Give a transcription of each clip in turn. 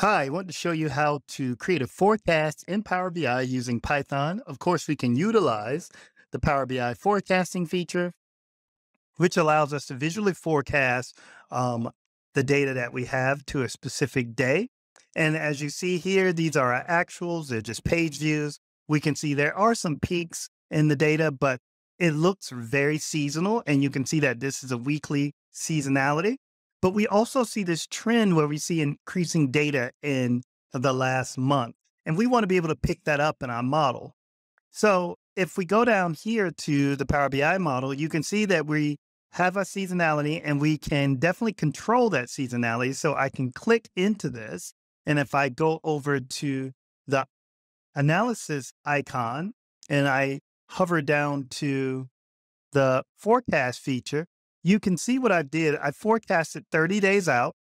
Hi, I want to show you how to create a forecast in Power BI using Python. Of course, we can utilize the Power BI forecasting feature, which allows us to visually forecast um, the data that we have to a specific day. And as you see here, these are our actuals. They're just page views. We can see there are some peaks in the data, but it looks very seasonal. And you can see that this is a weekly seasonality. But we also see this trend where we see increasing data in the last month. And we want to be able to pick that up in our model. So if we go down here to the Power BI model, you can see that we have a seasonality and we can definitely control that seasonality. So I can click into this. And if I go over to the analysis icon and I hover down to the forecast feature, you can see what I did. I forecasted 30 days out.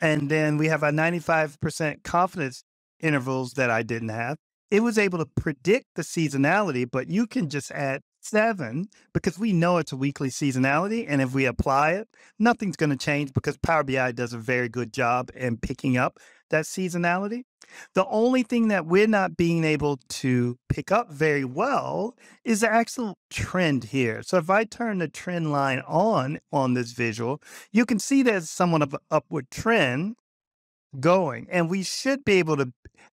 And then we have a 95% confidence intervals that I didn't have. It was able to predict the seasonality, but you can just add seven because we know it's a weekly seasonality. And if we apply it, nothing's going to change because Power BI does a very good job in picking up that seasonality. The only thing that we're not being able to pick up very well is the actual trend here. So if I turn the trend line on on this visual, you can see there's somewhat of an upward trend going. And we should be able to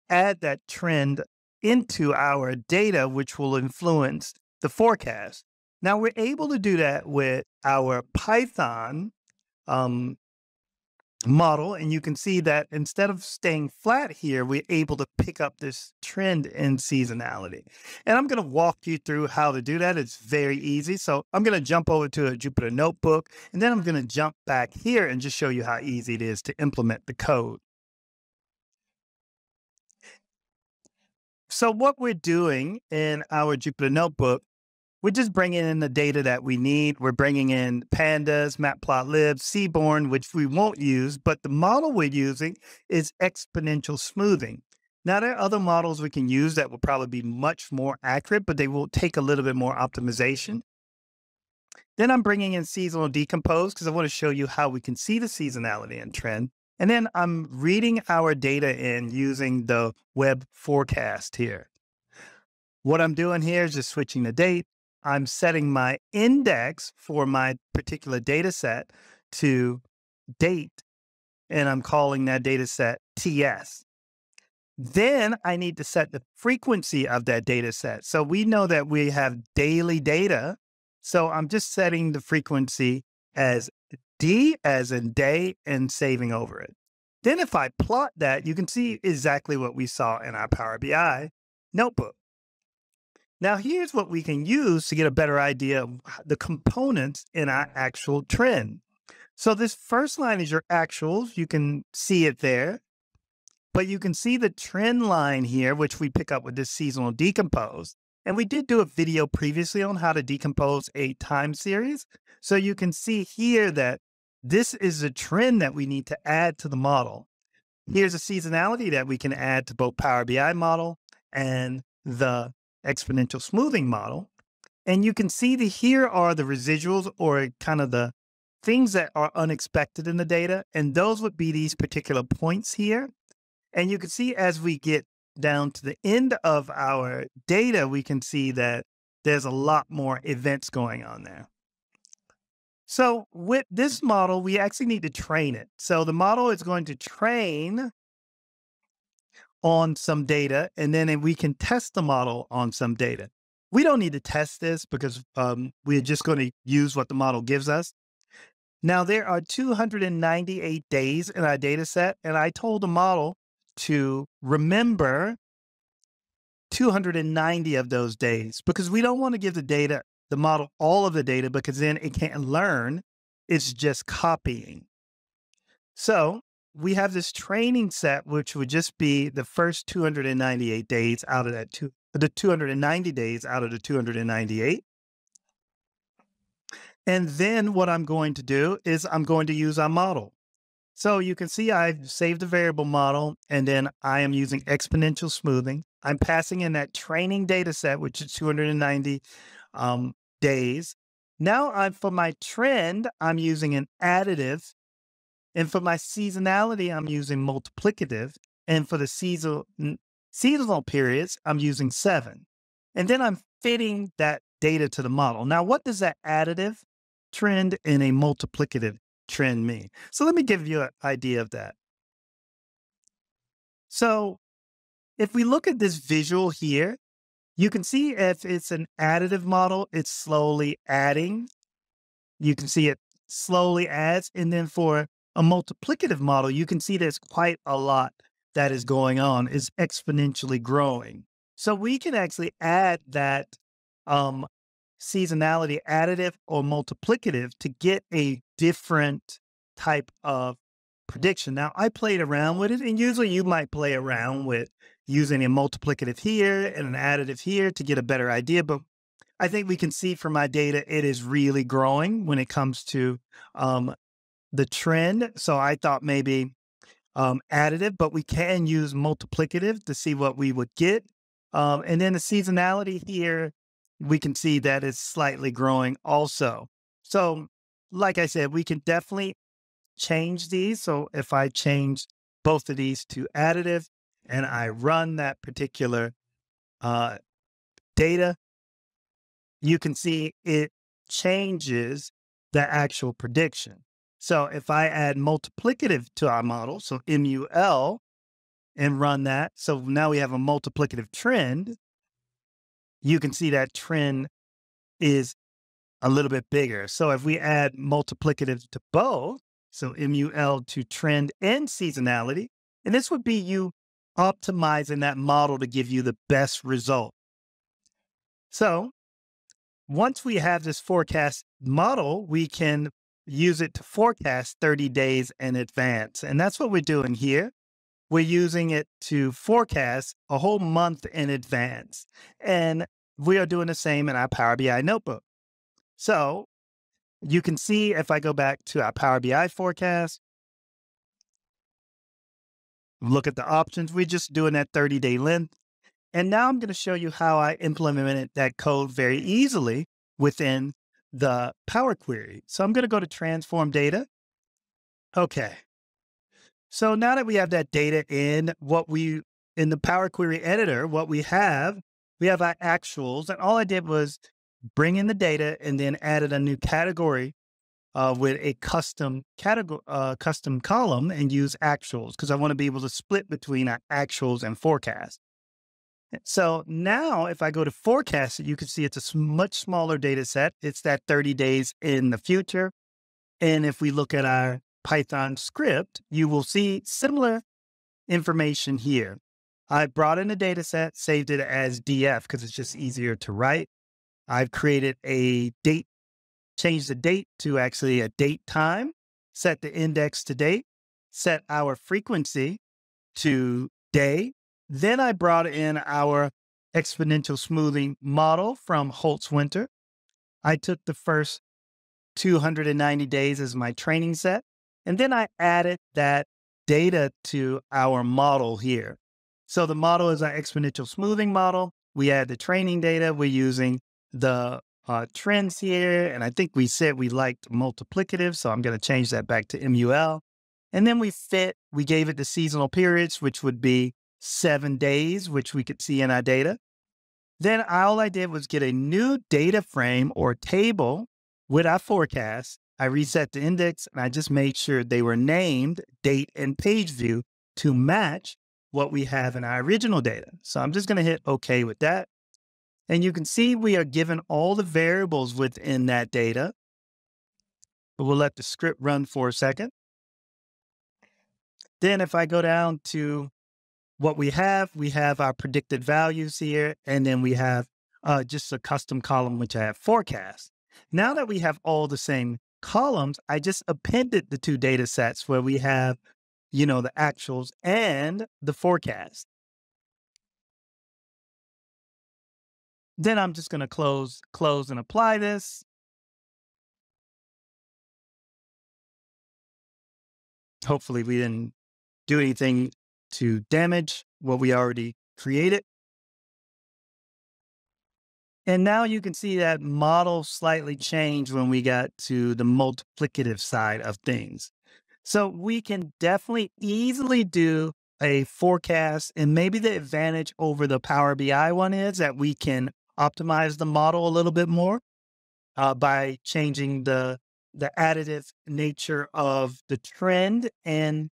add that trend into our data, which will influence the forecast. Now we're able to do that with our Python um, model. And you can see that instead of staying flat here, we're able to pick up this trend in seasonality. And I'm going to walk you through how to do that. It's very easy. So I'm going to jump over to a Jupyter notebook, and then I'm going to jump back here and just show you how easy it is to implement the code. So what we're doing in our Jupyter notebook we're just bringing in the data that we need. We're bringing in pandas, matplotlib, seaborn, which we won't use, but the model we're using is exponential smoothing. Now, there are other models we can use that will probably be much more accurate, but they will take a little bit more optimization. Then I'm bringing in seasonal decompose because I want to show you how we can see the seasonality and trend. And then I'm reading our data in using the web forecast here. What I'm doing here is just switching the date, I'm setting my index for my particular data set to date, and I'm calling that data set TS. Then I need to set the frequency of that data set. So we know that we have daily data. So I'm just setting the frequency as D as in day and saving over it. Then if I plot that, you can see exactly what we saw in our Power BI notebook. Now, here's what we can use to get a better idea of the components in our actual trend. So this first line is your actuals. You can see it there. But you can see the trend line here, which we pick up with this seasonal decompose. And we did do a video previously on how to decompose a time series. So you can see here that this is a trend that we need to add to the model. Here's a seasonality that we can add to both Power BI model and the exponential smoothing model. And you can see that here are the residuals or kind of the things that are unexpected in the data. And those would be these particular points here. And you can see as we get down to the end of our data, we can see that there's a lot more events going on there. So with this model, we actually need to train it. So the model is going to train on some data, and then we can test the model on some data. We don't need to test this because um, we're just going to use what the model gives us. Now, there are 298 days in our data set, and I told the model to remember 290 of those days because we don't want to give the data, the model, all of the data because then it can't learn. It's just copying. So we have this training set, which would just be the first 298 days out of that two, the 290 days out of the 298. And then what I'm going to do is I'm going to use our model. So you can see I've saved the variable model and then I am using exponential smoothing. I'm passing in that training data set, which is 290 um, days. Now I'm for my trend, I'm using an additive And for my seasonality, I'm using multiplicative. And for the seasonal, seasonal periods, I'm using seven. And then I'm fitting that data to the model. Now, what does that additive trend and a multiplicative trend mean? So let me give you an idea of that. So if we look at this visual here, you can see if it's an additive model, it's slowly adding. You can see it slowly adds. And then for a multiplicative model, you can see there's quite a lot that is going on, is exponentially growing. So we can actually add that um, seasonality additive or multiplicative to get a different type of prediction. Now, I played around with it, and usually you might play around with using a multiplicative here and an additive here to get a better idea. But I think we can see from my data, it is really growing when it comes to um, the trend. So I thought maybe um, additive, but we can use multiplicative to see what we would get. Um, and then the seasonality here, we can see that it's slightly growing also. So, like I said, we can definitely change these. So if I change both of these to additive, and I run that particular uh, data, you can see it changes the actual prediction. So if I add multiplicative to our model, so MUL, and run that, so now we have a multiplicative trend, you can see that trend is a little bit bigger. So if we add multiplicative to both, so MUL to trend and seasonality, and this would be you optimizing that model to give you the best result. So once we have this forecast model, we can use it to forecast 30 days in advance. And that's what we're doing here. We're using it to forecast a whole month in advance. And we are doing the same in our Power BI notebook. So you can see if I go back to our Power BI forecast, look at the options. We're just doing that 30 day length. And now I'm going to show you how I implemented that code very easily within the Power Query. So I'm going to go to transform data. Okay. So now that we have that data in what we in the Power Query editor, what we have, we have our actuals. And all I did was bring in the data and then added a new category uh, with a custom category, uh, custom column and use actuals because I want to be able to split between our actuals and forecast. So now if I go to forecast, you can see it's a much smaller data set. It's that 30 days in the future. And if we look at our Python script, you will see similar information here. I brought in a data set, saved it as DF because it's just easier to write. I've created a date change the date to actually a date time, set the index to date, set our frequency to day. Then I brought in our exponential smoothing model from Holtz Winter. I took the first 290 days as my training set, and then I added that data to our model here. So the model is our exponential smoothing model. We add the training data. We're using the uh, trends here. And I think we said we liked multiplicative. So I'm going to change that back to MUL. And then we fit, we gave it the seasonal periods, which would be seven days, which we could see in our data. Then all I did was get a new data frame or table with our forecast. I reset the index and I just made sure they were named date and page view to match what we have in our original data. So I'm just going to hit OK with that. And you can see we are given all the variables within that data. But we'll let the script run for a second. Then if I go down to what we have, we have our predicted values here, and then we have uh, just a custom column, which I have forecast. Now that we have all the same columns, I just appended the two data sets where we have, you know, the actuals and the forecast. Then I'm just going to close, close and apply this. Hopefully we didn't do anything to damage what we already created. And now you can see that model slightly changed when we got to the multiplicative side of things. So we can definitely easily do a forecast. And maybe the advantage over the Power BI one is that we can optimize the model a little bit more uh, by changing the the additive nature of the trend and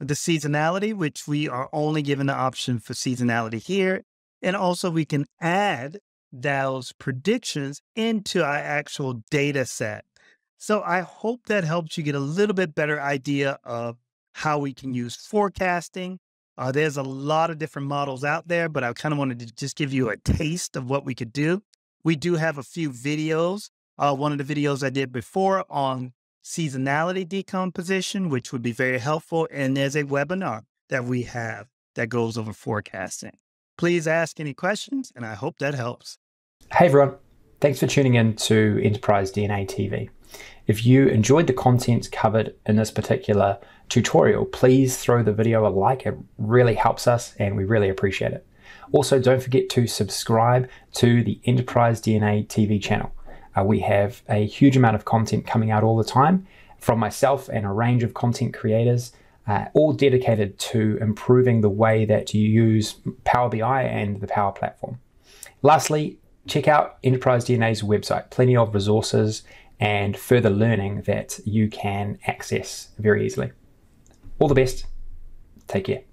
the seasonality, which we are only given the option for seasonality here. And also we can add those predictions into our actual data set. So I hope that helps you get a little bit better idea of how we can use forecasting. Uh, there's a lot of different models out there, but I kind of wanted to just give you a taste of what we could do. We do have a few videos. Uh, one of the videos I did before on seasonality decomposition, which would be very helpful. And there's a webinar that we have that goes over forecasting. Please ask any questions, and I hope that helps. Hey everyone, thanks for tuning in to Enterprise DNA TV. If you enjoyed the content covered in this particular tutorial, please throw the video a like. It really helps us and we really appreciate it. Also, don't forget to subscribe to the Enterprise DNA TV channel. Uh, we have a huge amount of content coming out all the time from myself and a range of content creators, uh, all dedicated to improving the way that you use Power BI and the Power Platform. Lastly, check out Enterprise DNA's website, plenty of resources and further learning that you can access very easily. All the best. Take care.